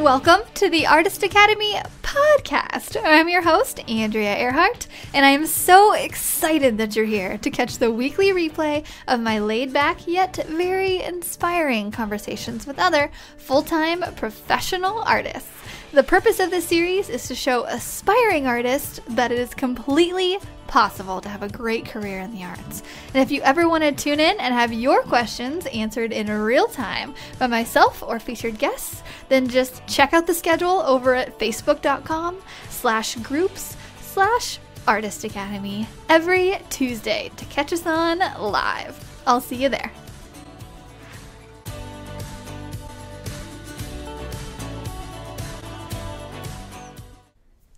Welcome to the Artist Academy podcast. I'm your host, Andrea Ehrhardt, and I am so excited that you're here to catch the weekly replay of my laid back yet very inspiring conversations with other full time professional artists. The purpose of this series is to show aspiring artists that it is completely possible to have a great career in the arts. And if you ever want to tune in and have your questions answered in real time by myself or featured guests, then just check out the schedule over at facebook.com slash groups slash artist academy every Tuesday to catch us on live. I'll see you there.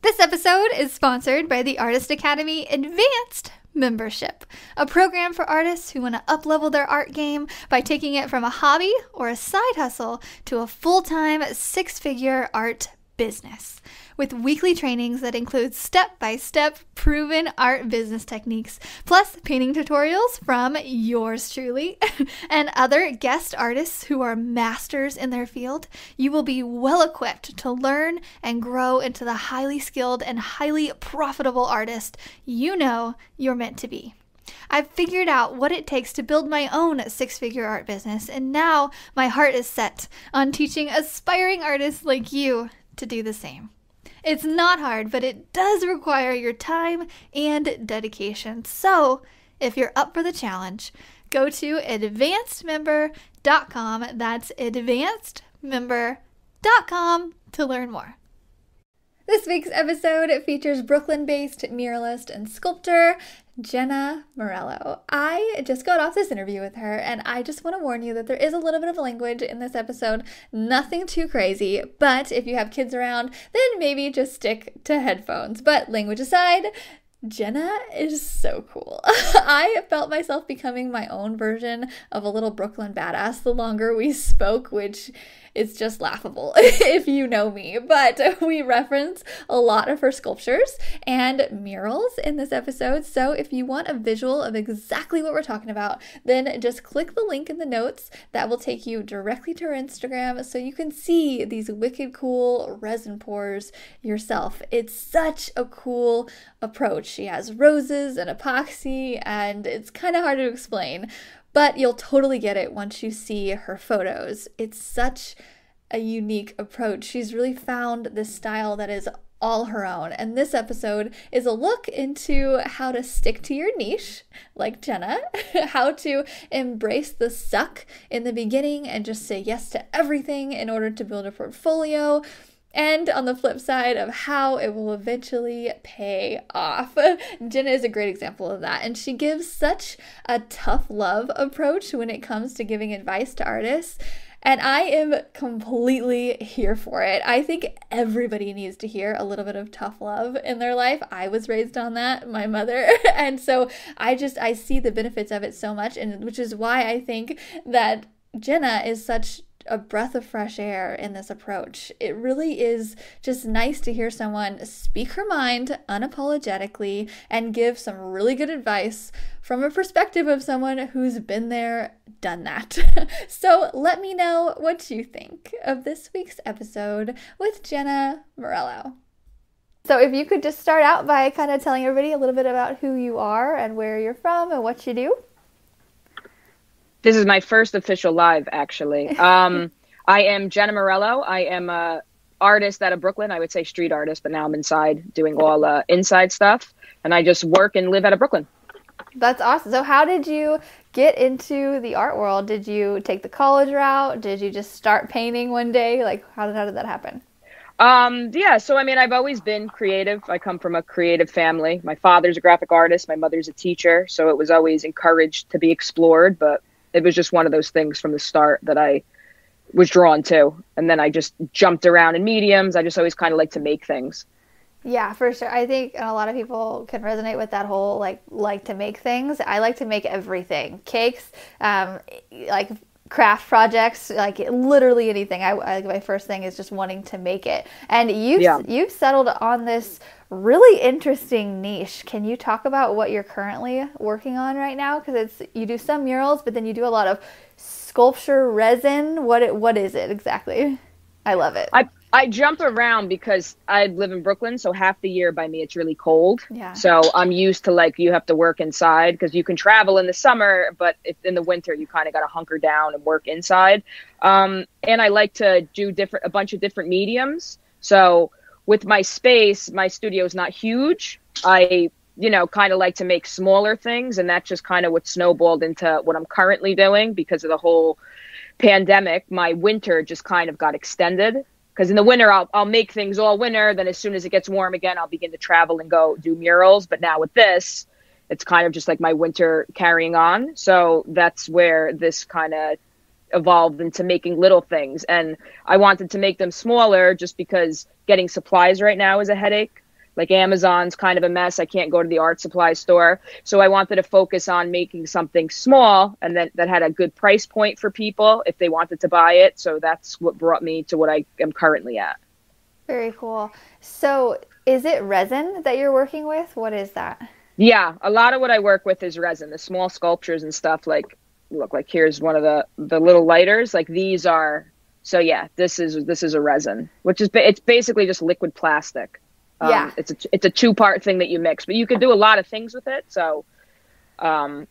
This episode is sponsored by the Artist Academy Advanced membership, a program for artists who want to uplevel their art game by taking it from a hobby or a side hustle to a full-time six-figure art business with weekly trainings that include step by step proven art business techniques, plus painting tutorials from yours truly and other guest artists who are masters in their field. You will be well equipped to learn and grow into the highly skilled and highly profitable artist you know you're meant to be. I've figured out what it takes to build my own six figure art business, and now my heart is set on teaching aspiring artists like you to do the same. It's not hard, but it does require your time and dedication. So, if you're up for the challenge, go to advancedmember.com. That's advancedmember.com to learn more. This week's episode features Brooklyn based muralist and sculptor Jenna Morello. I just got off this interview with her, and I just want to warn you that there is a little bit of language in this episode. Nothing too crazy, but if you have kids around, then maybe just stick to headphones. But language aside, Jenna is so cool. I felt myself becoming my own version of a little Brooklyn badass the longer we spoke, which it's just laughable if you know me. But we reference a lot of her sculptures and murals in this episode. So if you want a visual of exactly what we're talking about, then just click the link in the notes that will take you directly to her Instagram so you can see these wicked cool resin pours yourself. It's such a cool approach. She has roses and epoxy, and it's kind of hard to explain but you'll totally get it once you see her photos. It's such a unique approach. She's really found this style that is all her own. And this episode is a look into how to stick to your niche, like Jenna, how to embrace the suck in the beginning and just say yes to everything in order to build a portfolio and on the flip side of how it will eventually pay off. Jenna is a great example of that, and she gives such a tough love approach when it comes to giving advice to artists. And I am completely here for it. I think everybody needs to hear a little bit of tough love in their life. I was raised on that, my mother. and so I just I see the benefits of it so much and which is why I think that Jenna is such a breath of fresh air in this approach. It really is just nice to hear someone speak her mind unapologetically and give some really good advice from a perspective of someone who's been there, done that. so let me know what you think of this week's episode with Jenna Morello. So, if you could just start out by kind of telling everybody a little bit about who you are and where you're from and what you do. This is my first official live, actually. Um, I am Jenna Morello. I am a artist out of Brooklyn. I would say street artist, but now I'm inside doing all uh, inside stuff, and I just work and live out of Brooklyn. That's awesome. So, how did you get into the art world? Did you take the college route? Did you just start painting one day? Like, how did how did that happen? Um, yeah, so I mean, I've always been creative. I come from a creative family. My father's a graphic artist. My mother's a teacher, so it was always encouraged to be explored. But it was just one of those things from the start that I was drawn to. And then I just jumped around in mediums. I just always kind of like to make things. Yeah, for sure. I think a lot of people can resonate with that whole like like to make things. I like to make everything, cakes, um, like craft projects, like literally anything. I, I my first thing is just wanting to make it. And you've yeah. you've settled on this really interesting niche. Can you talk about what you're currently working on right now? Because it's you do some murals, but then you do a lot of sculpture resin. What it, what is it exactly? I love it. I I jump around because I live in Brooklyn, so half the year by me it's really cold. Yeah. So I'm used to like you have to work inside because you can travel in the summer, but if in the winter you kind of got to hunker down and work inside. Um, and I like to do different a bunch of different mediums. So with my space, my studio is not huge. I you know kind of like to make smaller things, and that's just kind of what snowballed into what I'm currently doing because of the whole pandemic. My winter just kind of got extended because in the winter I'll I'll make things all winter. Then as soon as it gets warm again, I'll begin to travel and go do murals. But now with this, it's kind of just like my winter carrying on. So that's where this kind of evolved into making little things. And I wanted to make them smaller just because getting supplies right now is a headache. Like Amazon's kind of a mess. I can't go to the art supply store. So I wanted to focus on making something small and that, that had a good price point for people if they wanted to buy it. So that's what brought me to what I am currently at. Very cool. So is it resin that you're working with? What is that? Yeah, a lot of what I work with is resin, the small sculptures and stuff like look like here's one of the the little lighters like these are so yeah this is this is a resin which is it's basically just liquid plastic um, yeah. it's a it's a two part thing that you mix but you can do a lot of things with it. So um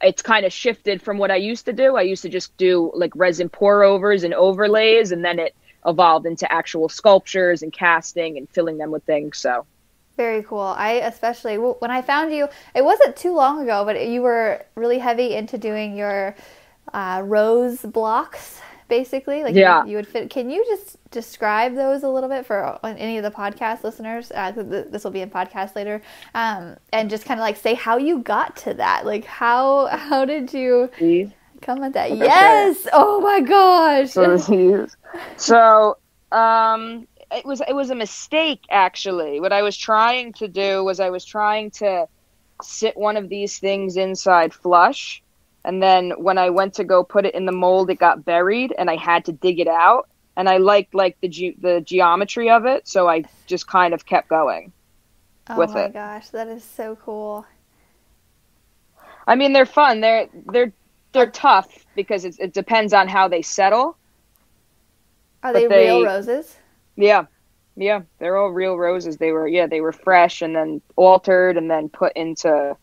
it's kind of shifted from what i used to do. I used to just do like resin pour overs and overlays and then it evolved into actual sculptures and casting and filling them with things so. Very cool. I especially when I found you, it wasn't too long ago, but you were really heavy into doing your uh, rose blocks, basically. Like yeah. you, you, would fit. Can you just describe those a little bit for any of the podcast listeners? Uh, this will be in podcast later, um, and just kind of like say how you got to that. Like how how did you? Please. Come at that. Yes. Oh my gosh. So, so um, it was it was a mistake actually. What I was trying to do was I was trying to sit one of these things inside flush and then when I went to go put it in the mold it got buried and I had to dig it out and I liked like the ge- the geometry of it so I just kind of kept going oh with it. Oh my gosh, that is so cool. I mean they're fun. They're they're they're tough because it, it depends on how they settle. Are they, they real roses? Yeah. Yeah, they're all real roses. They were yeah, they were fresh and then altered and then put into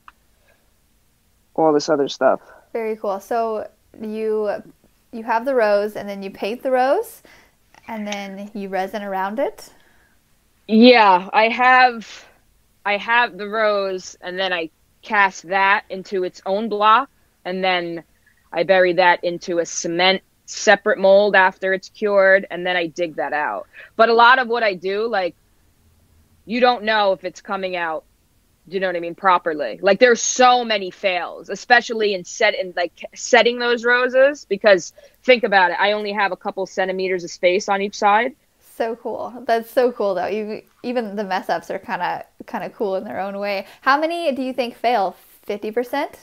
all this other stuff. Very cool. So you you have the rose and then you paint the rose and then you resin around it? Yeah, I have I have the rose and then I cast that into its own block and then I bury that into a cement separate mold after it's cured and then I dig that out. But a lot of what I do, like, you don't know if it's coming out, you know what I mean, properly. Like there's so many fails, especially in set in like setting those roses because think about it, I only have a couple centimeters of space on each side. So cool. That's so cool though. You even the mess ups are kind of kind of cool in their own way. How many do you think fail? 50%?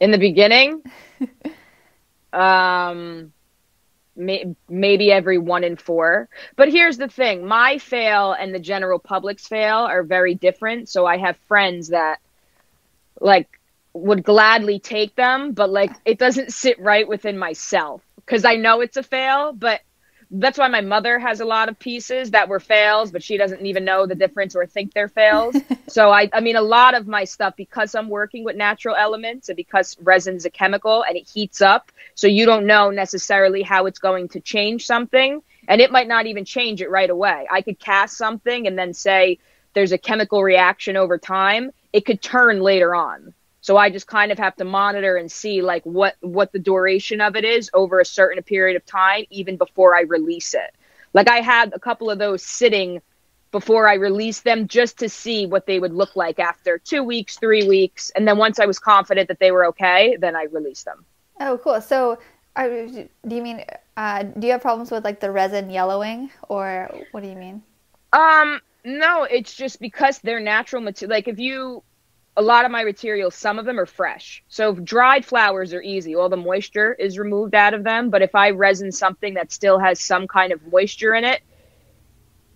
In the beginning? um may, maybe every one in four. But here's the thing. My fail and the general public's fail are very different. So i have friends that like would gladly take them but like it doesn't sit right within myself because i know it's a fail but that's why my mother has a lot of pieces that were fails, but she doesn't even know the difference or think they're fails. so I, I mean, a lot of my stuff because I'm working with natural elements and because resin's a chemical and it heats up, so you don't know necessarily how it's going to change something, and it might not even change it right away. I could cast something and then say there's a chemical reaction over time. It could turn later on. So I just kind of have to monitor and see like what what the duration of it is over a certain period of time even before I release it. Like I had a couple of those sitting before I released them just to see what they would look like after 2 weeks, 3 weeks, and then once I was confident that they were okay, then I released them. Oh, cool. So are, do you mean uh, do you have problems with like the resin yellowing or what do you mean? Um no, it's just because they're natural material. Like if you a lot of my materials, some of them are fresh. So dried flowers are easy. All the moisture is removed out of them. But if I resin something that still has some kind of moisture in it,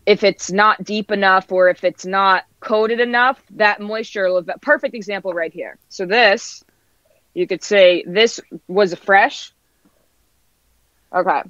if it's not deep enough or if it's not coated enough, that moisture will perfect example right here. So this, you could say this was a fresh. Okay.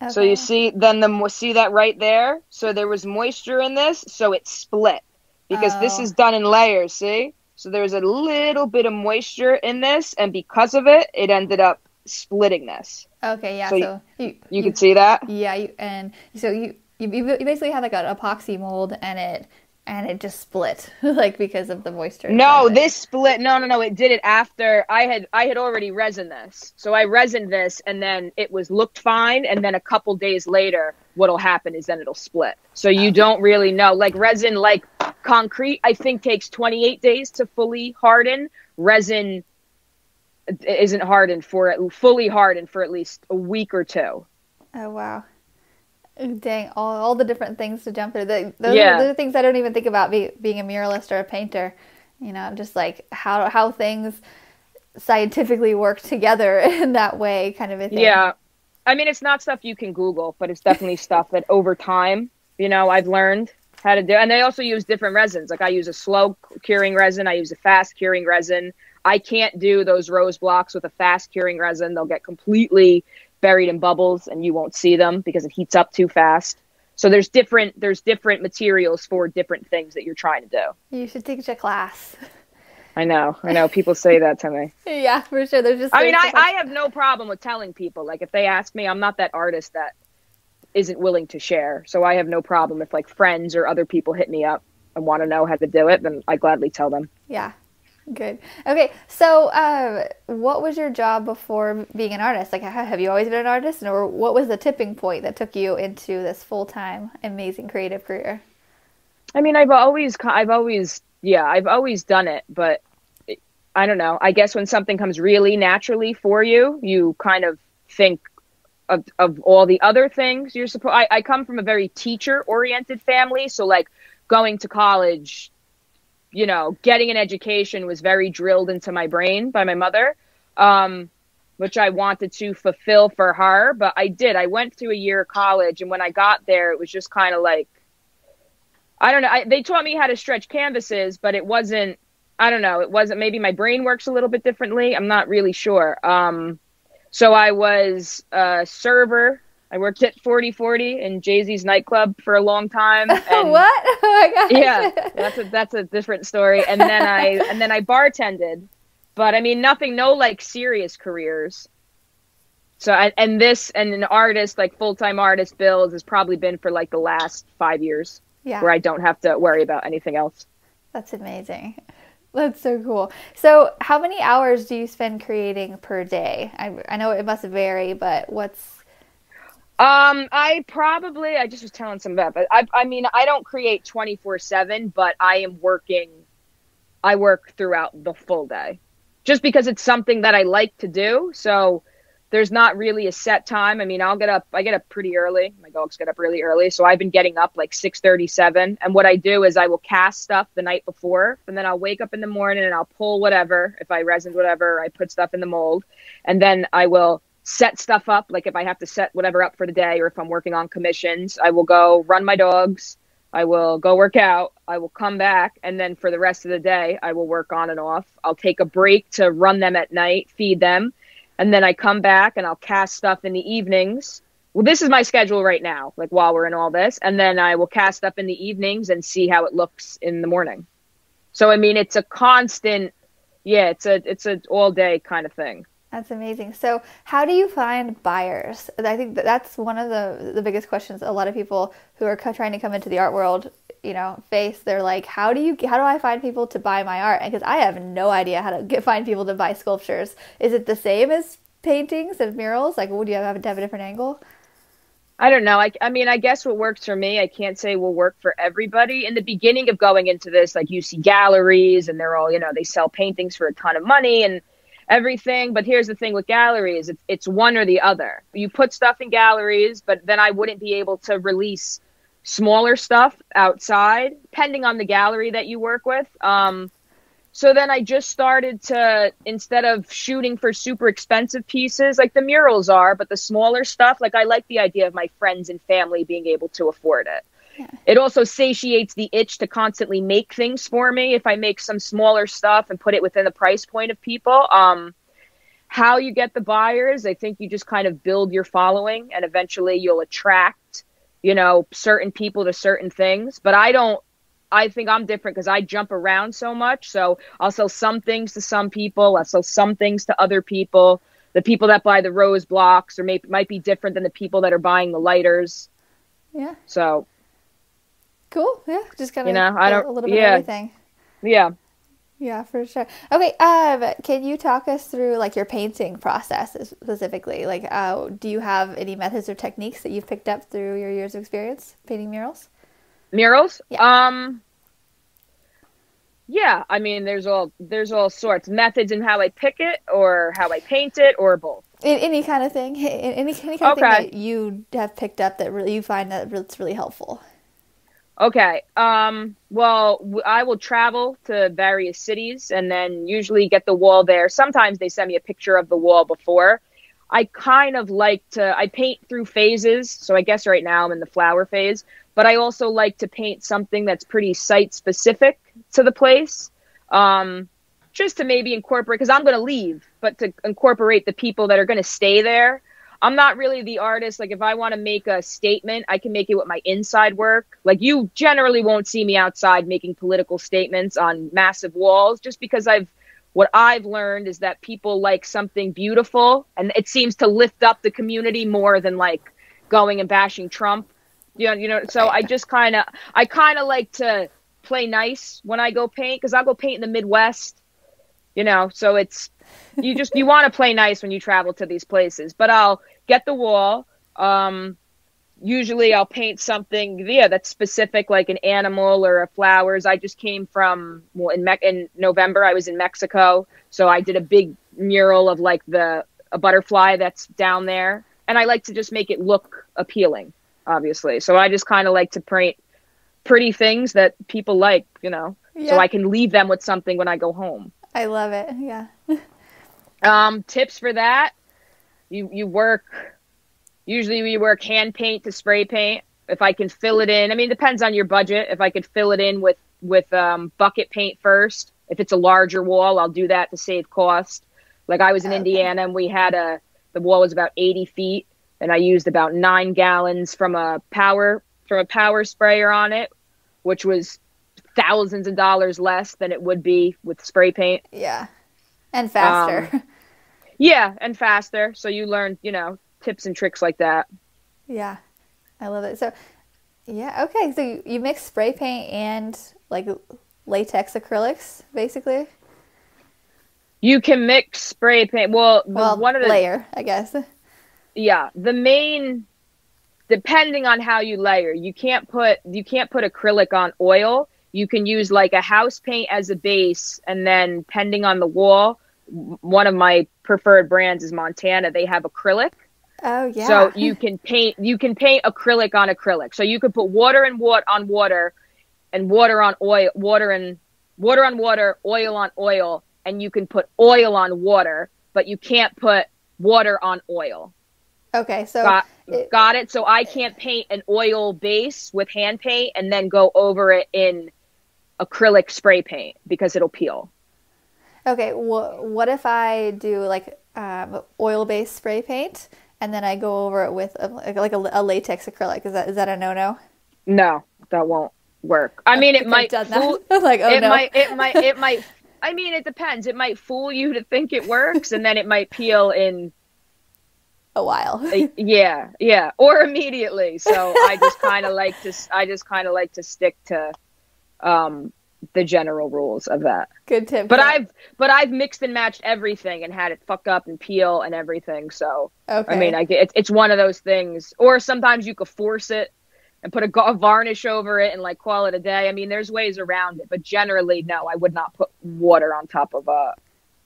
Okay. So you see, then the see that right there. So there was moisture in this, so it split because oh. this is done in layers. See, so there's a little bit of moisture in this, and because of it, it ended up splitting this. Okay, yeah. So, so you, you, you can see that. Yeah, you, and so you you, you basically have like an epoxy mold, and it and it just split like because of the moisture no this split no no no it did it after i had i had already resin this. So i resined this and then it was looked fine and then a couple days later what'll happen is then it'll split. So you don't really know like resin like concrete i think takes 28 days to fully harden. Resin isn't hardened for it fully hardened for at least a week or two. Oh wow Dang, all, all the different things to jump through. The, those, yeah. are, those are things I don't even think about be, being a muralist or a painter. You know, just like how how things scientifically work together in that way, kind of a thing. Yeah, I mean, it's not stuff you can Google, but it's definitely stuff that over time, you know, I've learned how to do. And they also use different resins. Like I use a slow curing resin, I use a fast curing resin. I can't do those rose blocks with a fast curing resin. They'll get completely buried in bubbles and you won't see them because it heats up too fast. So there's different there's different materials for different things that you're trying to do. You should teach a class. I know, I know. People say that to me. yeah, for sure. There's just. I mean, I, I have no problem with telling people. Like, if they ask me, I'm not that artist that isn't willing to share. So I have no problem if like friends or other people hit me up and want to know how to do it. Then I gladly tell them. Yeah, Good. Okay, so uh, what was your job before being an artist? Like, have you always been an artist, or what was the tipping point that took you into this full time, amazing creative career? I mean, I've always, I've always, yeah, I've always done it, but I don't know. I guess when something comes really naturally for you, you kind of think of, of all the other things you're supposed. I, I come from a very teacher oriented family, so like going to college you know, getting an education was very drilled into my brain by my mother, um, which I wanted to fulfill for her. But I did. I went to a year of college, and when I got there, it was just kind of like, I don't know. I, they taught me how to stretch canvases, but it wasn't. I don't know. It wasn't. Maybe my brain works a little bit differently. I'm not really sure. Um, so I was a server I worked at 4040 in Jay Z's nightclub for a long time. And what? Oh my gosh. Yeah, that's a that's a different story. And then I and then I bartended, but I mean nothing, no like serious careers. So I, and this and an artist like full time artist bills has probably been for like the last five years. Yeah. Where I don't have to worry about anything else. That's amazing. That's so cool. So, how many hours do you spend creating per day? I, I know it must vary, but what's um, I probably I just was telling some about, but I I mean I don't create twenty four seven, but I am working. I work throughout the full day, just because it's something that I like to do. So there's not really a set time. I mean, I'll get up. I get up pretty early. My dogs get up really early, so I've been getting up like six thirty seven. And what I do is I will cast stuff the night before, and then I'll wake up in the morning and I'll pull whatever. If I resin whatever, I put stuff in the mold, and then I will set stuff up. Like if I have to set whatever up for the day or if I'm working on commissions, I will go run my dogs. I will go work out. I will come back. And then for the rest of the day, I will work on and off. I'll take a break to run them at night, feed them. And then I come back and I'll cast stuff in the evenings. Well, this is my schedule right now, like while we're in all this. And then I will cast up in the evenings and see how it looks in the morning. So, I mean, it's a constant, yeah, it's a, it's a all day kind of thing. That's amazing. So, how do you find buyers? I think that that's one of the the biggest questions a lot of people who are trying to come into the art world, you know, face. They're like, "How do you how do I find people to buy my art?" Because I have no idea how to get, find people to buy sculptures. Is it the same as paintings and murals? Like, would you have to have a different angle? I don't know. I, I mean, I guess what works for me, I can't say will work for everybody. In the beginning of going into this, like you see galleries and they're all, you know, they sell paintings for a ton of money and everything. But here's the thing with galleries it's, it's one or the other. You put stuff in galleries, but then I wouldn't be able to release smaller stuff outside, depending on the gallery that you work with. Um, so then I just started to, instead of shooting for super expensive pieces like the murals are, but the smaller stuff, like I like the idea of my friends and family being able to afford it. It also satiates the itch to constantly make things for me if I make some smaller stuff and put it within the price point of people. Um, how you get the buyers. I think you just kind of build your following and eventually you'll attract, you know, certain people to certain things. But I don't I think I'm different because I jump around so much. So I'll sell some things to some people, I'll sell some things to other people. The people that buy the rose blocks or may, might be different than the people that are buying the lighters. Yeah. So cool. Yeah. Just kind of you know, I don't a little bit yeah. of everything. Yeah. Yeah, for sure. Okay, um, can you talk us through like your painting process specifically? Like, uh, do you have any methods or techniques that you've picked up through your years of experience painting murals? Murals? Yeah. Um Yeah, I mean there's all there's all sorts methods in how I pick it or how I paint it or both. In, any kind of thing, any, any kind of Okay. thing that you have picked up that really you find that it's really helpful. Okay. Um, well, w- I will travel to various cities and then usually get the wall there. Sometimes they send me a picture of the wall before. I kind of like to, I paint through phases. So I guess right now I'm in the flower phase, but I also like to paint something that's pretty site specific to the place. Um, just to maybe incorporate, because I'm going to leave, but to incorporate the people that are going to stay there. I'm not really the artist. Like if I want to make a statement, I can make it with my inside work. Like you generally won't see me outside making political statements on massive walls just because I've what I've learned is that people like something beautiful and it seems to lift up the community more than like going and bashing Trump. You know, you know, so I just kind of I kind of like to play nice when I go paint cuz I'll go paint in the Midwest. You know, so it's you just you want to play nice when you travel to these places. But I'll get the wall. Um, usually I'll paint something yeah that's specific, like an animal or a flowers. I just came from well in Me- in November I was in Mexico, so I did a big mural of like the a butterfly that's down there, and I like to just make it look appealing, obviously. So I just kind of like to paint pretty things that people like, you know, Yeah. so I can leave them with something when I go home. I love it. Yeah. Um, tips for that: you you work. Usually, we work hand paint to spray paint. If I can fill it in, I mean, it depends on your budget. If I could fill it in with with um, bucket paint first, if it's a larger wall, I'll do that to save cost. Like I was in Okay. Indiana, and we had a the wall was about eighty feet, and I used about nine gallons from a power from a power sprayer on it, which was thousands of dollars less than it would be with spray paint. Yeah. And faster. Um, yeah, and faster. So you learn, you know, tips and tricks like that. yeah. I love it. So, yeah. Okay. So you, you mix spray paint and like latex acrylics, basically. You can mix spray paint. Well, Well, one of the layer, I guess. yeah, the main depending on how you layer, you can't put you can't put acrylic on oil. You can use like a house paint as a base, and then pending on the wall, one of my preferred brands is Montana. They have acrylic. Oh yeah. So you can paint you can paint acrylic on acrylic. So you could put water and water on water and water on oil water and water on water, oil on oil, and you can put oil on water, but you can't put water on oil. okay. So Got it- got it? So I can't paint an oil base with hand paint and then go over it in acrylic spray paint because it'll peel. Okay, wh- what if I do like um, oil-based spray paint and then I go over it with a, like a, a latex acrylic? Is that is that a no-no? No, that won't work. I mean, it might fool, like, oh it no. might it might it might I mean it depends. It might fool you to think it works and then it might peel in a while. yeah, yeah, or immediately. So I just kind of like to I just kind of like to stick to um the general rules of that. Good tip. But I've but I've mixed and matched everything and had it fuck up and peel and everything. So okay. I mean, I get it's it's one of those things. Or sometimes you could force it and put a, ga- varnish over it and like call it a day. I mean, there's ways around it, but generally, no, I would not put water on top of uh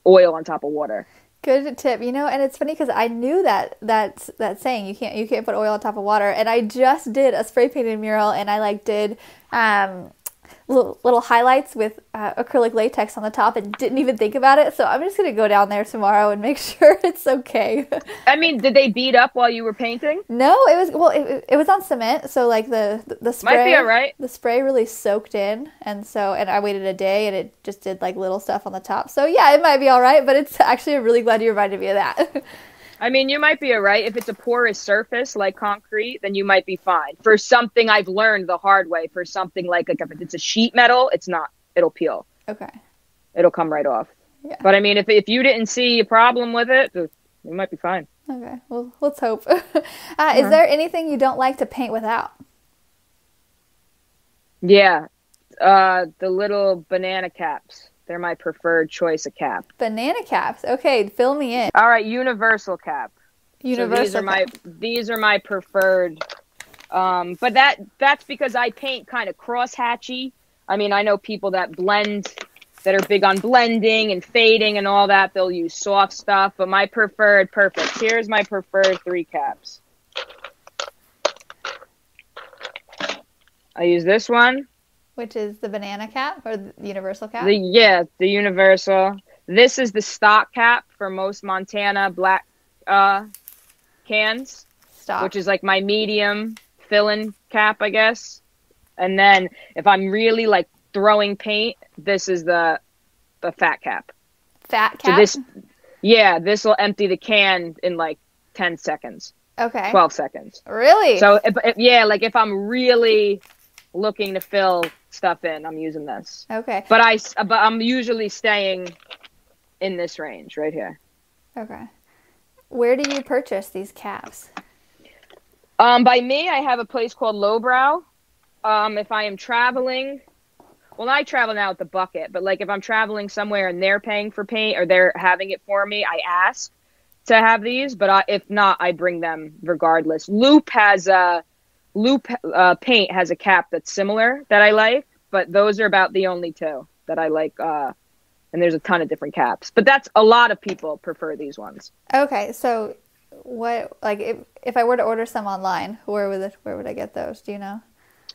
oil on top of water. Good tip. You know, and it's funny because I knew that that that saying you can't you can't put oil on top of water, and I just did a spray painted mural, and I like did um little, highlights with uh, acrylic latex on the top and didn't even think about it. So I'm just gonna go down there tomorrow and make sure it's okay. I mean, did they beat up while you were painting? no, it was well, it, it was on cement, so like the the, the spray Might be alright. the spray really soaked in, and so and I waited a day and it just did like little stuff on the top. So yeah, it might be all right, but it's actually I'm really glad you reminded me of that. I mean, you might be alright. If it's a porous surface like concrete, then you might be fine. For something I've learned the hard way, for something like, like if it's a sheet metal, it's not. It'll peel. okay. It'll come right off. Yeah. But I mean, if if you didn't see a problem with it, you might be fine. Okay. Well, let's hope. uh, Is there anything you don't like to paint without? Yeah. Uh, the little banana caps. They're my preferred choice of cap. Banana caps. Okay, fill me in. All right, universal cap. Universal. So these are my cap. these are my preferred. Um, but that that's because I paint kind of crosshatchy. I mean, I know people that blend that are big on blending and fading and all that. They'll use soft stuff, but my preferred perfect. Here's my preferred three caps. I use this one. Which is the banana cap or the universal cap? The yeah, the universal. This is the stock cap for most Montana black uh cans. Stock. which is like my medium fill-in cap, I guess. And then if I'm really like throwing paint, this is the the fat cap. fat So cap. this, yeah, this will empty the can in like ten seconds, okay. twelve seconds. Really? So if, if, yeah, like if I'm really looking to fill stuff in, I'm using this. okay. But I but I'm usually staying in this range right here. Okay. Where do you purchase these caps? Um, by me, I have a place called Lowbrow. Um, if I am traveling, well, I travel now with the bucket, but like if I'm traveling somewhere and they're paying for paint or they're having it for me, I ask to have these. But I, if not, I bring them regardless. Loop has a Loop uh, paint has a cap that's similar that I like, but those are about the only two that I like. Uh, and there's a ton of different caps, but that's a lot of people prefer these ones. Okay, so what like if if I were to order some online, where would it, where would I get those? Do you know?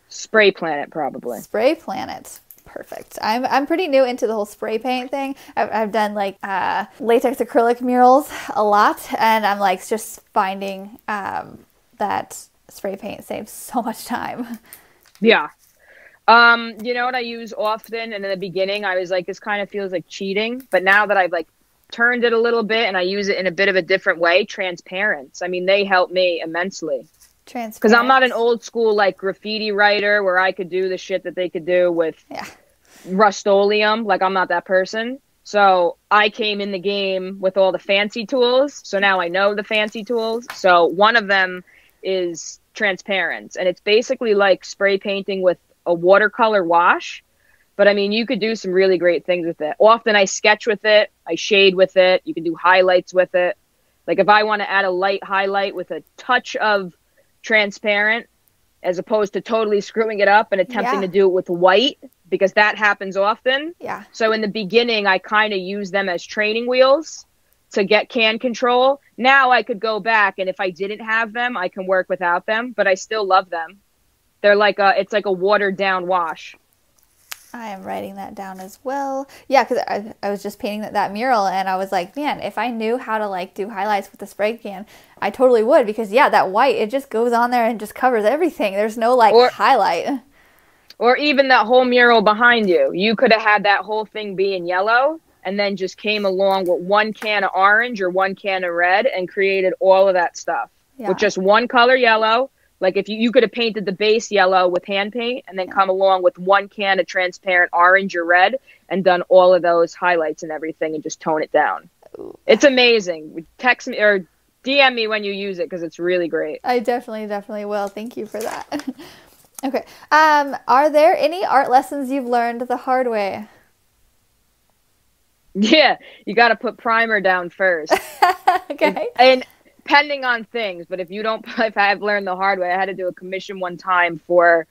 Spray Planet probably. Spray Planet. Perfect. I'm I'm pretty new into the whole spray paint thing. I've, I've done like uh, latex acrylic murals a lot, and I'm like just finding um, that spray paint saves so much time. Yeah. Um, you know what I use often, and in the beginning, I was like, this kind of feels like cheating. But now that I've like turned it a little bit and I use it in a bit of a different way, transparents. I mean, they help me immensely Transparent. because I'm not an old school like graffiti writer where I could do the shit that they could do with Yeah. Rust-Oleum. Like I'm not that person. So I came in the game with all the fancy tools. So now I know the fancy tools. So one of them is transparent, and it's basically like spray painting with a watercolor wash. But I mean, you could do some really great things with it. Often I sketch with it, I shade with it. You can do highlights with it. Like if I want to add a light highlight with a touch of transparent, as opposed to totally screwing it up and attempting Yeah. to do it with white, because that happens often. Yeah. So in the beginning, I kind of use them as training wheels to get can control. Now I could go back, and if I didn't have them, I can work without them, but I still love them. They're like a, it's like a watered down wash. I am writing that down as well. Yeah, because I, I was just painting that, that mural and I was like, man, if I knew how to like do highlights with the spray can, I totally would because yeah, that white it just goes on there and just covers everything. There's no like Or- highlight. Or even that whole mural behind you. You could have had that whole thing be in yellow and then just came along with one can of orange or one can of red and created all of that stuff Yeah. with just one color yellow. Like if you, you could have painted the base yellow with hand paint and then come along with one can of transparent orange or red and done all of those highlights and everything and just tone it down. It's amazing. Text me or DM me when you use it because it's really great. I definitely, definitely will. Thank you for that. okay. Um, are there any art lessons you've learned the hard way? Yeah, you got to put primer down first. okay. and depending on things but if you don't if i've learned the hard way i had to do a commission one time for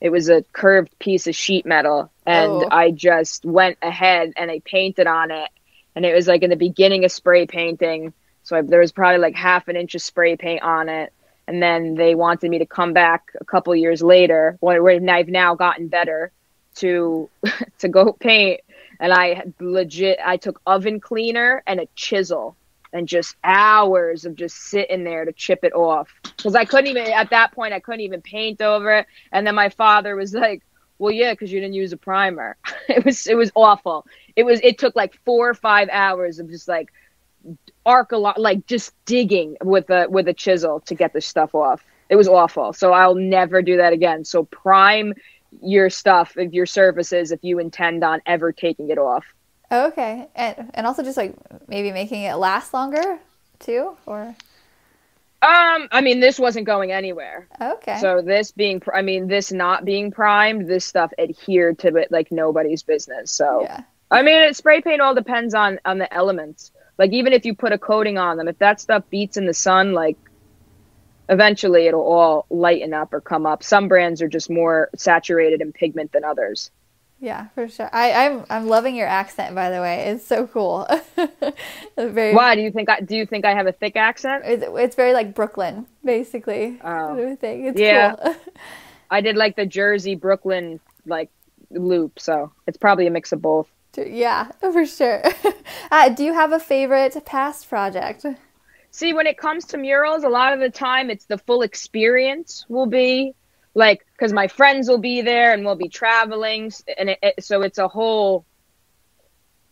it was a curved piece of sheet metal and Oh. i just went ahead and i painted on it and it was like in the beginning of spray painting so I, there was probably like half an inch of spray paint on it and then they wanted me to come back a couple years later when i've now gotten better to to go paint and I legit I took oven cleaner and a chisel and just hours of just sitting there to chip it off. Because I couldn't even at that point I couldn't even paint over it. And then my father was like well yeah because you didn't use a primer. It was it was awful. It was it took like four or five hours of just like arc a lot like just digging with a with a chisel to get the stuff off. It was awful. So I'll never do that again. So prime your stuff of your services, if you intend on ever taking it off okay and and also just like maybe making it last longer too or um, I mean, this wasn't going anywhere. Okay. So this being, I mean, this not being primed, this stuff adhered to it like nobody's business. So, yeah. I mean, it, spray paint all depends on on the elements. Like even if you put a coating on them, if that stuff beats in the sun, like eventually it'll all lighten up or come up. Some brands are just more saturated in pigment than others. Yeah, for sure. I, I'm I'm loving your accent. By the way, it's so cool. very. Why do you think I do you think I have a thick accent? It's, it's very like Brooklyn, basically. Oh, thing. It's yeah. Cool. I did like the Jersey Brooklyn like loop, so it's probably a mix of both. Yeah, for sure. Uh, do you have a favorite past project? See, when it comes to murals, a lot of the time it's the full experience will be like because my friends will be there and we'll be traveling and it, it, so it's a whole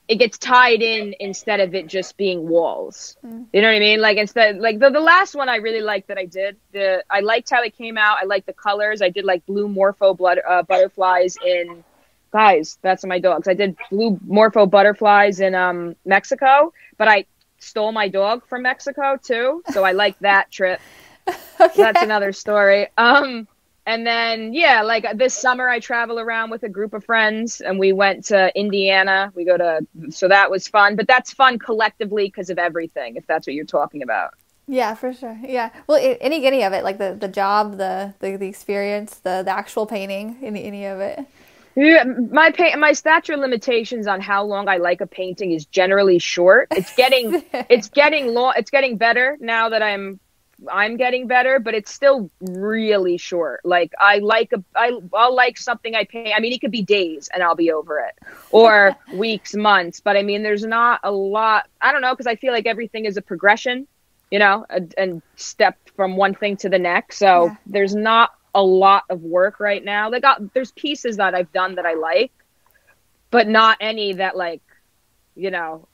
it gets tied in instead of it just being walls. Mm. you know what i mean? Like instead like the, the last one i really liked that i did the i liked how it came out. I liked the colors. I did like blue morpho blood uh, butterflies in guys that's my dogs. I did blue morpho butterflies in um mexico but i stole my dog from mexico too so i like that trip. Okay. that's another story. Um and then yeah like this summer i travel around with a group of friends and we went to indiana. We go to so that was fun but that's fun collectively because of everything if that's what you're talking about. Yeah for sure. Yeah. Well any any of it like the the job the the, the experience the the actual painting any any of it yeah, my paint, my stature limitations on how long I like a painting is generally short. It's getting, it's getting long. It's getting better now that I'm I'm getting better, but it's still really short. Like I like a, I I'll like something I paint. I mean, it could be days and I'll be over it, or weeks, months. But I mean, there's not a lot. I don't know because I feel like everything is a progression, you know, and, and step from one thing to the next. So yeah. there's not a lot of work right now. Like got there's pieces that I've done that I like, but not any that like, you know,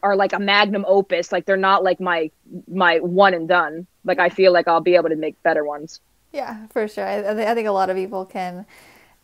are like a magnum opus. Like they're not like my my one and done. Like I feel like I'll be able to make better ones. Yeah, for sure. I, I think a lot of people can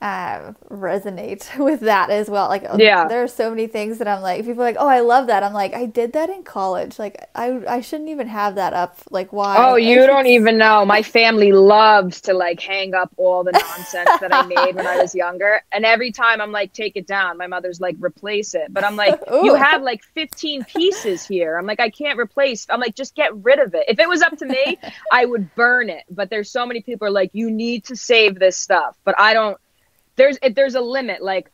uh, resonate with that as well. Like, yeah, there are so many things that I'm like, people are like, oh, I love that. I'm like, I did that in college. Like, I I shouldn't even have that up. Like, why? Oh, you don't even know. My family loves to like hang up all the nonsense that I made when I was younger, and every time I'm like, take it down. My mother's like, replace it. But I'm like, you have like 15 pieces here. I'm like, I can't replace. I'm like, just get rid of it. If it was up to me, I would burn it. But there's so many people are like, you need to save this stuff. But I don't there's there's a limit. Like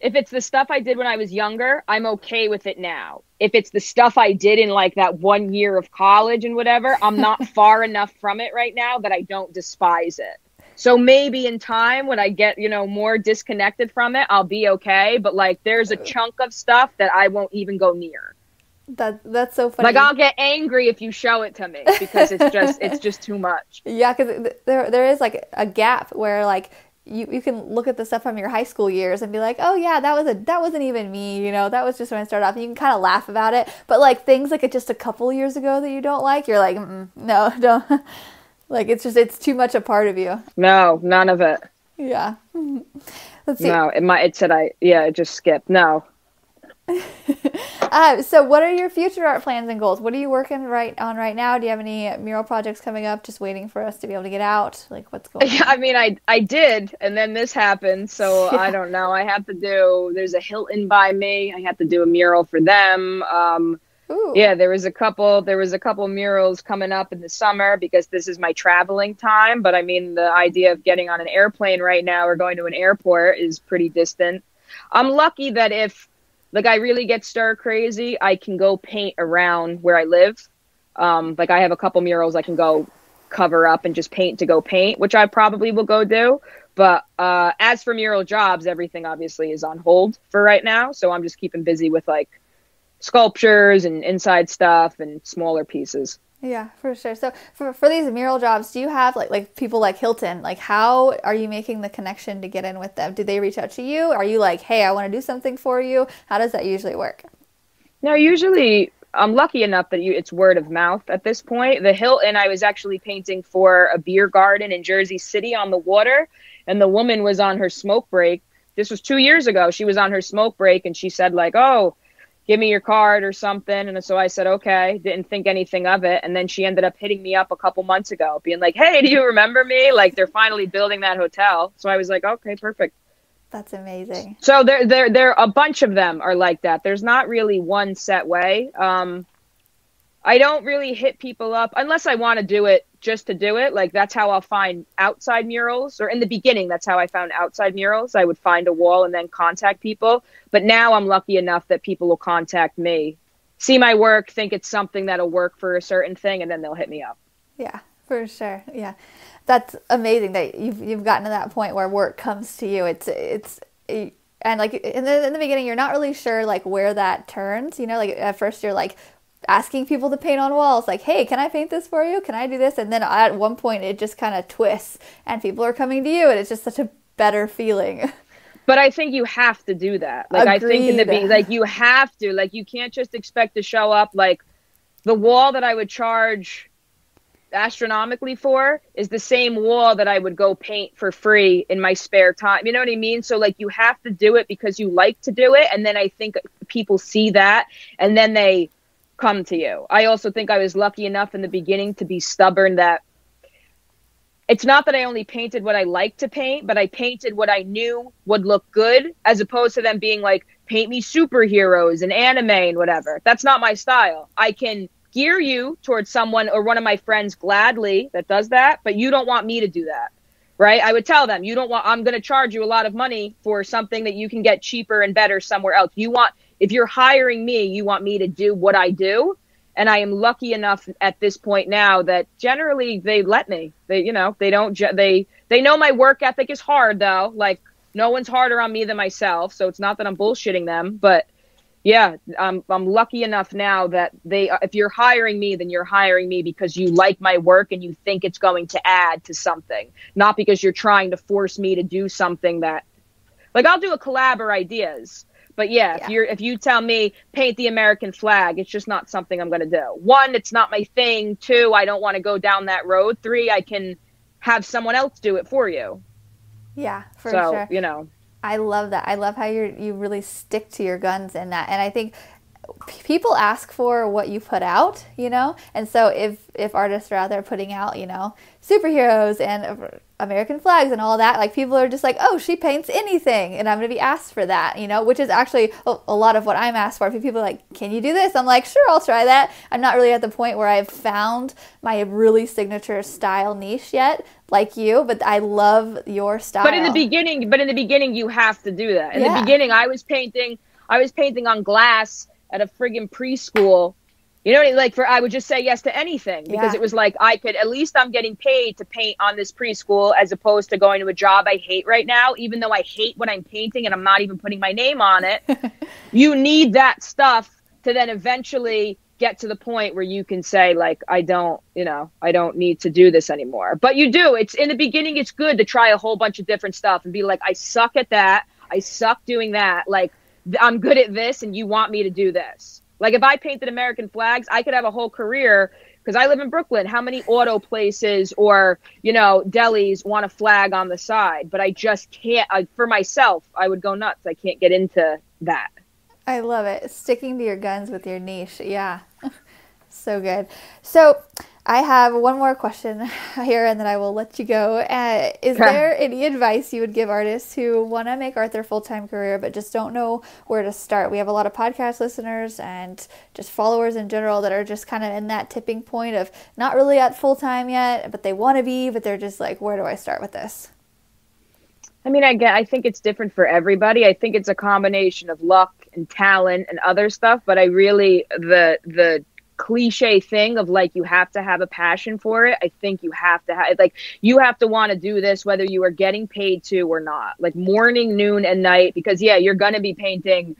if it's the stuff I did when I was younger, I'm okay with it now. If it's the stuff I did in like that one year of college and whatever, I'm not far enough from it right now that I don't despise it. So maybe in time when I get, you know, more disconnected from it, I'll be okay, but like there's a uh. chunk of stuff that I won't even go near. That that's so funny. Like I'll get angry if you show it to me because it's just it's just too much. Yeah, cuz there there is like a gap where like you, you can look at the stuff from your high school years and be like, oh yeah, that was a that wasn't even me, you know, that was just when I started off. And you can kind of laugh about it, but like things like just a couple years ago that you don't like, you're like, mm, no, don't. like it's just it's too much a part of you. No, none of it. Yeah. Let's see. No, it might. It said I. Yeah, it just skipped. No. uh, so, what are your future art plans and goals? What are you working right on right now? Do you have any mural projects coming up? Just waiting for us to be able to get out. Like, what's going? Yeah, I mean, I I did, and then this happened. So yeah. I don't know. I have to do. There's a Hilton by me. I have to do a mural for them. Um, Ooh. Yeah, there was a couple. There was a couple murals coming up in the summer because this is my traveling time. But I mean, the idea of getting on an airplane right now or going to an airport is pretty distant. I'm lucky that if like I really get stir crazy, I can go paint around where I live. Um, like I have a couple murals I can go cover up and just paint to go paint, which I probably will go do. But uh, as for mural jobs, everything obviously is on hold for right now. So I'm just keeping busy with like sculptures and inside stuff and smaller pieces. Yeah, for sure. So for, for these mural jobs, do you have like like people like Hilton? Like how are you making the connection to get in with them? Do they reach out to you? Are you like, "Hey, I want to do something for you?" How does that usually work? No, usually I'm lucky enough that you it's word of mouth at this point. The Hilton I was actually painting for a beer garden in Jersey City on the water and the woman was on her smoke break. This was 2 years ago. She was on her smoke break and she said like, "Oh, give me your card or something. And so I said, okay, didn't think anything of it. And then she ended up hitting me up a couple months ago, being like, hey, do you remember me? Like they're finally building that hotel. So I was like, okay, perfect. That's amazing. So there, there, there, a bunch of them are like that. There's not really one set way. Um, I don't really hit people up unless I want to do it just to do it. Like that's how I'll find outside murals, or in the beginning, that's how I found outside murals. I would find a wall and then contact people. But now I'm lucky enough that people will contact me, see my work, think it's something that'll work for a certain thing, and then they'll hit me up. Yeah, for sure. Yeah, that's amazing that you've you've gotten to that point where work comes to you. It's it's. and like in the, in the beginning you're not really sure like where that turns you know like at first you're like asking people to paint on walls like hey can i paint this for you? Can i do this? And then at one point it just kind of twists and people are coming to you and it's just such a better feeling. But i think you have to do that. Like Agreed. i think in the beginning like you have to like you can't just expect to show up like the wall that i would charge astronomically for is the same wall that i would go paint for free in my spare time you know what i mean? So like you have to do it because you like to do it and then i think people see that and then they come to you. I also think I was lucky enough in the beginning to be stubborn that it's not that I only painted what I liked to paint, but I painted what I knew would look good as opposed to them being like, paint me superheroes and anime and whatever. That's not my style. I can gear you towards someone or one of my friends gladly that does that, but you don't want me to do that. Right? I would tell them, you don't want, I'm going to charge you a lot of money for something that you can get cheaper and better somewhere else. You want, if you're hiring me, you want me to do what I do. And I am lucky enough at this point now that generally they let me. They, you know, they don't. They they know my work ethic is hard though. Like no one's harder on me than myself. So it's not that I'm bullshitting them, but yeah, I'm I'm lucky enough now that they. If you're hiring me, then you're hiring me because you like my work and you think it's going to add to something, not because you're trying to force me to do something that. Like I'll do a collab or ideas, but yeah, yeah, if you're if you tell me paint the American flag, it's just not something I'm going to do. One, it's not my thing. Two, I don't want to go down that road. Three, I can have someone else do it for you. Yeah, for so, sure. You know, I love that. I love how you you really stick to your guns in that, and I think people ask for what you put out, you know? And so if if artists are out there putting out, you know, superheroes and American flags and all that, like people are just like, "Oh, she paints anything." And I'm going to be asked for that, you know, which is actually a, a lot of what I'm asked for. People are like, "Can you do this?" I'm like, "Sure, I'll try that." I'm not really at the point where I've found my really signature style niche yet, like you, but I love your style. But in the beginning, but in the beginning you have to do that. In yeah. the beginning I was painting I was painting on glass at a friggin' preschool. You know, what? I mean? like for I would just say yes to anything because yeah. it was like I could at least I'm getting paid to paint on this preschool as opposed to going to a job I hate right now. Even though I hate what I'm painting and I'm not even putting my name on it, you need that stuff to then eventually get to the point where you can say like I don't, you know, I don't need to do this anymore. But you do. It's in the beginning it's good to try a whole bunch of different stuff and be like I suck at that. I suck doing that. Like I'm good at this and you want me to do this. Like if I painted American flags, I could have a whole career because I live in Brooklyn. How many auto places or, you know, delis want a flag on the side? But I just can't, I, for myself, I would go nuts. I can't get into that. I love it. Sticking to your guns with your niche. Yeah. so good. So, I have one more question here and then I will let you go. Uh, is there any advice you would give artists who want to make art their full time career but just don't know where to start? We have a lot of podcast listeners and just followers in general that are just kind of in that tipping point of not really at full time yet, but they want to be, but they're just like, where do I start with this? I mean, I get. I think it's different for everybody. I think it's a combination of luck and talent and other stuff. But I really the the cliche thing of like you have to have a passion for it. I think you have to have like you have to want to do this whether you are getting paid to or not. Like morning, noon, and night because yeah, you're gonna be painting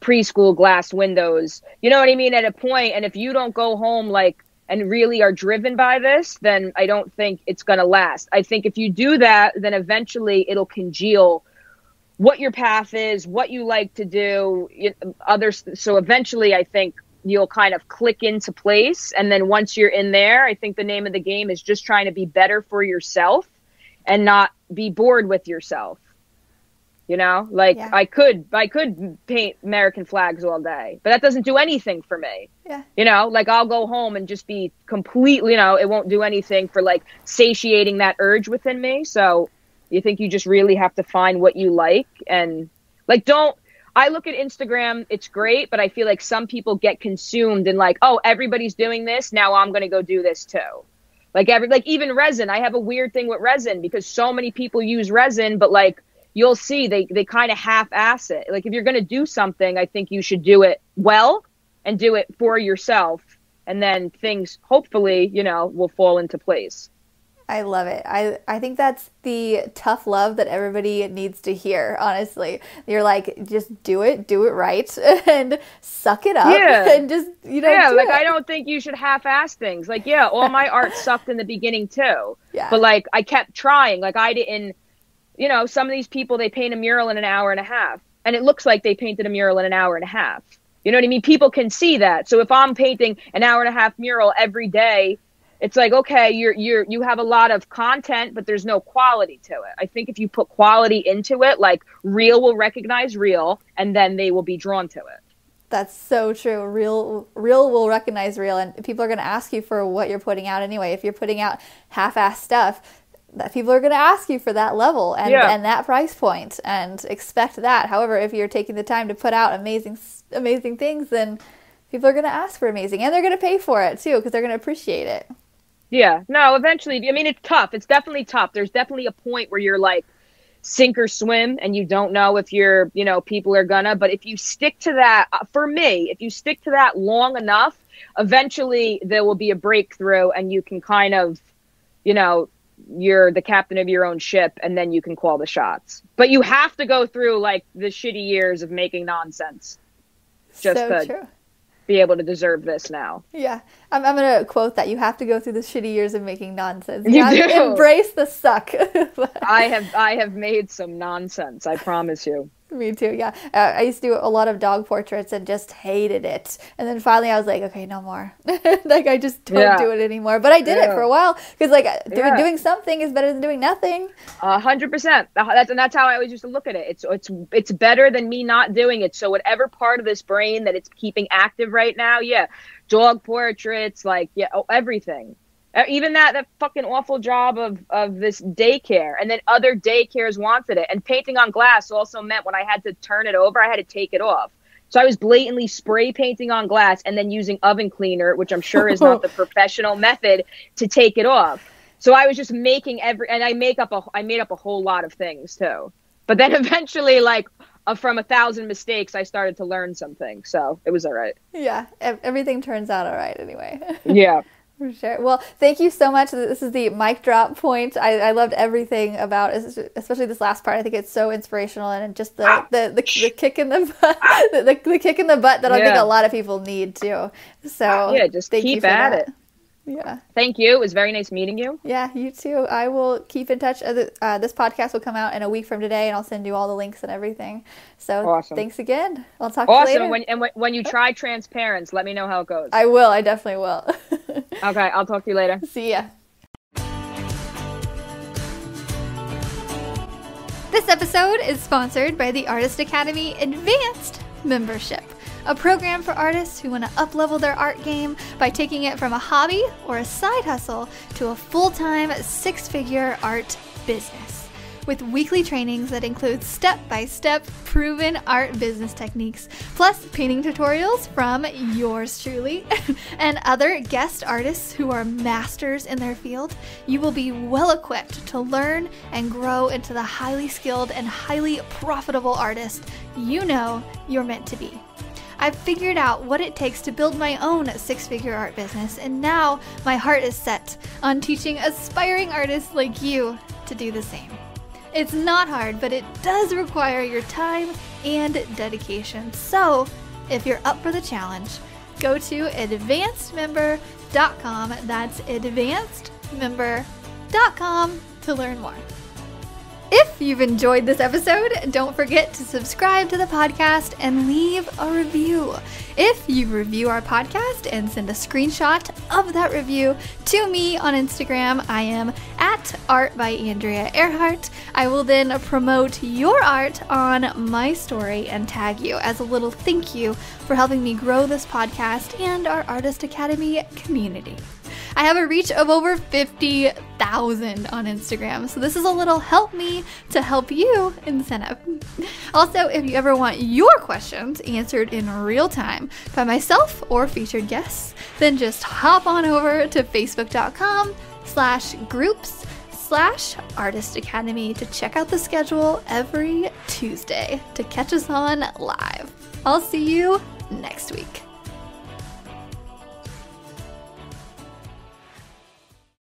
preschool glass windows. You know what I mean? At a point, and if you don't go home like and really are driven by this, then I don't think it's going to last. I think if you do that, then eventually it'll congeal what your path is, what you like to do, others. So eventually, I think you'll kind of click into place. And then once you're in there, I think the name of the game is just trying to be better for yourself and not be bored with yourself. You know, like yeah. I could, I could paint American flags all day, but that doesn't do anything for me. Yeah. You know, like I'll go home and just be completely, you know, it won't do anything for like satiating that urge within me. So you think you just really have to find what you like and like don't I look at Instagram, it's great, but I feel like some people get consumed and like, oh, everybody's doing this, now I'm going to go do this too. Like every like even resin, I have a weird thing with resin because so many people use resin, but like you'll see they they kind of half ass it. Like if you're going to do something, I think you should do it well and do it for yourself and then things hopefully, you know, will fall into place. I love it. I, I think that's the tough love that everybody needs to hear, honestly. You're like, just do it, do it right, and suck it up. Yeah. And just, you know, yeah, like it. I don't think you should half ass things. Like, yeah, all my art sucked in the beginning too. Yeah. But like, I kept trying. Like, I didn't, you know, some of these people, they paint a mural in an hour and a half, and it looks like they painted a mural in an hour and a half. You know what I mean? People can see that. So if I'm painting an hour and a half mural every day, it's like okay you're you're you have a lot of content but there's no quality to it. I think if you put quality into it like real will recognize real and then they will be drawn to it. That's so true. Real real will recognize real and people are going to ask you for what you're putting out anyway. If you're putting out half-ass stuff that people are going to ask you for that level and, yeah. and that price point and expect that. However if you're taking the time to put out amazing amazing things then people are going to ask for amazing and they're going to pay for it too because they're going to appreciate it yeah, no, eventually, I mean, it's tough. It's definitely tough. There's definitely a point where you're like sink or swim and you don't know if you're, you know, people are gonna. But if you stick to that, uh, for me, if you stick to that long enough, eventually there will be a breakthrough and you can kind of, you know, you're the captain of your own ship and then you can call the shots. But you have to go through like the shitty years of making nonsense. Just so to, true be able to deserve this now. Yeah. I'm, I'm going to quote that. You have to go through the shitty years of making nonsense. You, you do. embrace the suck. I have I have made some nonsense, I promise you. Me too, yeah. Uh, I used to do a lot of dog portraits and just hated it. And then finally I was like, okay, no more. like I just don't yeah. do it anymore. But I did yeah. it for a while because like doing, yeah. doing something is better than doing nothing. A hundred percent. That's and that's how I always used to look at it. It's it's it's better than me not doing it. So whatever part of this brain that it's keeping active right now, yeah, dog portraits, like yeah, oh, everything. Uh, even that that fucking awful job of of this daycare and then other daycares wanted it and painting on glass also meant when i had to turn it over i had to take it off. So i was blatantly spray painting on glass and then using oven cleaner which i'm sure is not the professional method to take it off. So i was just making every and i make up a i made up a whole lot of things too. But then eventually like uh, from a thousand mistakes i started to learn something. So it was all right. Yeah everything turns out all right anyway. Yeah for sure. Well, thank you so much. This is the mic drop point. I, I loved everything about, especially this last part. I think it's so inspirational and just the ah, the, the, the kick in the butt, the, the, the, kick in the butt that yeah. I think a lot of people need too. So yeah, just keep at that. It. Yeah. Thank you. It was very nice meeting you. Yeah, you too. I will keep in touch. Uh, uh, this podcast will come out in a week from today, and I'll send you all the links and everything. So awesome. thanks again. I'll talk awesome. to you later. When, and when, when you try transparents, let me know how it goes. I will. I definitely will. okay. I'll talk to you later. See ya. This episode is sponsored by the Artist Academy Advanced membership a program for artists who want to uplevel their art game by taking it from a hobby or a side hustle to a full-time six-figure art business. With weekly trainings that include step-by-step proven art business techniques, plus painting tutorials from yours truly and other guest artists who are masters in their field, you will be well equipped to learn and grow into the highly skilled and highly profitable artist you know you're meant to be. I've figured out what it takes to build my own six figure art business, and now my heart is set on teaching aspiring artists like you to do the same. It's not hard, but it does require your time and dedication. So, if you're up for the challenge, go to advancedmember.com. That's advancedmember.com to learn more. If you've enjoyed this episode, don't forget to subscribe to the podcast and leave a review. If you review our podcast and send a screenshot of that review to me on Instagram, I am at Art by Andrea Ehrhardt. I will then promote your art on my story and tag you as a little thank you for helping me grow this podcast and our Artist Academy community. I have a reach of over 50,000 on Instagram. So this is a little help me to help you incentive. Also, if you ever want your questions answered in real time by myself or featured guests, then just hop on over to facebook.com slash groups slash artist academy to check out the schedule every Tuesday to catch us on live. I'll see you next week.